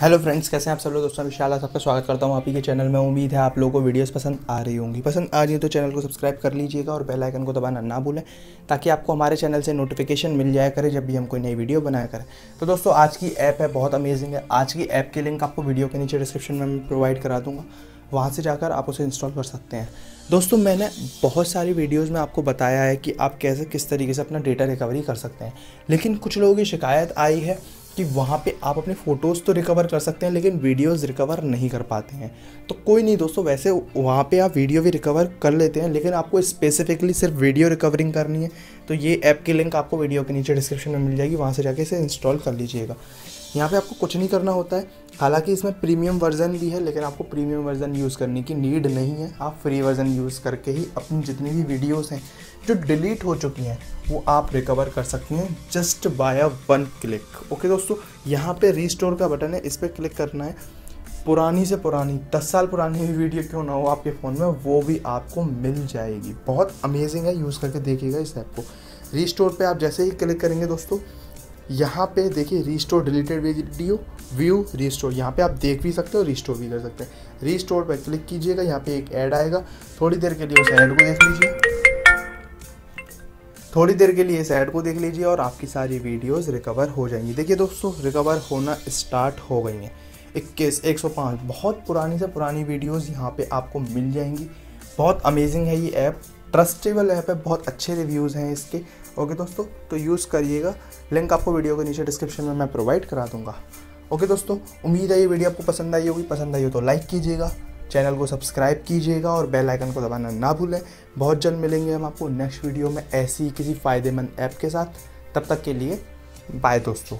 Hello friends कैसे हैं आप सब लोग? दोस्तों विशाल सबका स्वागत करता हूँ आप ही के चैनल में। उम्मीद है आप लोगों को वीडियोस पसंद आ रही होंगी। पसंद आ रही तो चैनल को सब्सक्राइब कर लीजिएगा और बेल आइकन को दबाना ना भूलें, ताकि आपको हमारे चैनल से नोटिफिकेशन मिल जाया करे जब भी हम कोई नई वीडियो बनाया करें। तो दोस्तों, आज की ऐप है, बहुत अमेजिंग है। आज की ऐप की लिंक आपको वीडियो के नीचे डिस्क्रिप्शन मैं प्रोवाइड करा दूँगा। वहाँ से जाकर आप उसे इंस्टॉल कर सकते हैं। दोस्तों, मैंने बहुत सारी वीडियोज़ में आपको बताया है कि आप कैसे किस तरीके से अपना डेटा रिकवरी कर सकते हैं। लेकिन कुछ लोगों की शिकायत आई है कि वहाँ पे आप अपने फ़ोटोज़ तो रिकवर कर सकते हैं, लेकिन वीडियोज़ रिकवर नहीं कर पाते हैं। तो कोई नहीं दोस्तों, वैसे वहाँ पे आप वीडियो भी रिकवर कर लेते हैं, लेकिन आपको स्पेसिफिकली सिर्फ़ वीडियो रिकवरिंग करनी है। तो ये ऐप की लिंक आपको वीडियो के नीचे डिस्क्रिप्शन में मिल जाएगी, वहाँ से जाके इसे इंस्टॉल कर लीजिएगा। यहाँ पे आपको कुछ नहीं करना होता है। हालाँकि इसमें प्रीमियम वर्जन भी है, लेकिन आपको प्रीमियम वर्जन यूज़ करने की नीड नहीं है। आप फ्री वर्जन यूज़ करके ही अपनी जितनी भी वीडियोस हैं, जो डिलीट हो चुकी हैं, वो आप रिकवर कर सकती हैं just by a one click okay दोस्तों, यहाँ पे रीस्टोर का बटन है, इस पर क्लिक करना है। पुरानी से पुरानी, दस साल पुरानी भी वीडियो क्यों ना हो आपके फ़ोन में, वो भी आपको मिल जाएगी। बहुत अमेजिंग है यूज़ करके देखिएगा इस ऐप को। रीस्टोर पे आप जैसे ही क्लिक करेंगे दोस्तों, यहाँ पे देखिए restore deleted video view restore यहाँ पे आप देख भी सकते हो रीस्टोर भी कर सकते हैं। रीस्टोर पर क्लिक कीजिएगा, यहाँ पे एक ऐड आएगा। थोड़ी देर के लिए उस ऐड को देख लीजिए। थोड़ी देर के लिए इस ऐड को देख लीजिए और आपकी सारी वीडियोस रिकवर हो जाएँगी। देखिए दोस्तों रिकवर होना स्टार्ट हो गई हैं। इक्कीस, एक सौ पाँच। बहुत पुरानी से पुरानी वीडियोस यहाँ पे आपको मिल जाएँगी। बहुत अमेजिंग है ये ऐप ट्रस्टेबल ऐप है। बहुत अच्छे रिव्यूज़ हैं इसके। ओके दोस्तों तो यूज़ करिएगा। लिंक आपको वीडियो के नीचे डिस्क्रिप्शन में मैं प्रोवाइड करा दूँगा। ओके दोस्तों, उम्मीद है ये वीडियो आपको पसंद आई होगी। पसंद आई हो तो लाइक कीजिएगा। चैनल को सब्सक्राइब कीजिएगा और बेल आइकन को दबाना ना भूलें। बहुत जल्द मिलेंगे हम आपको नेक्स्ट वीडियो में ऐसी किसी फ़ायदेमंद ऐप के साथ। तब तक के लिए बाय दोस्तों।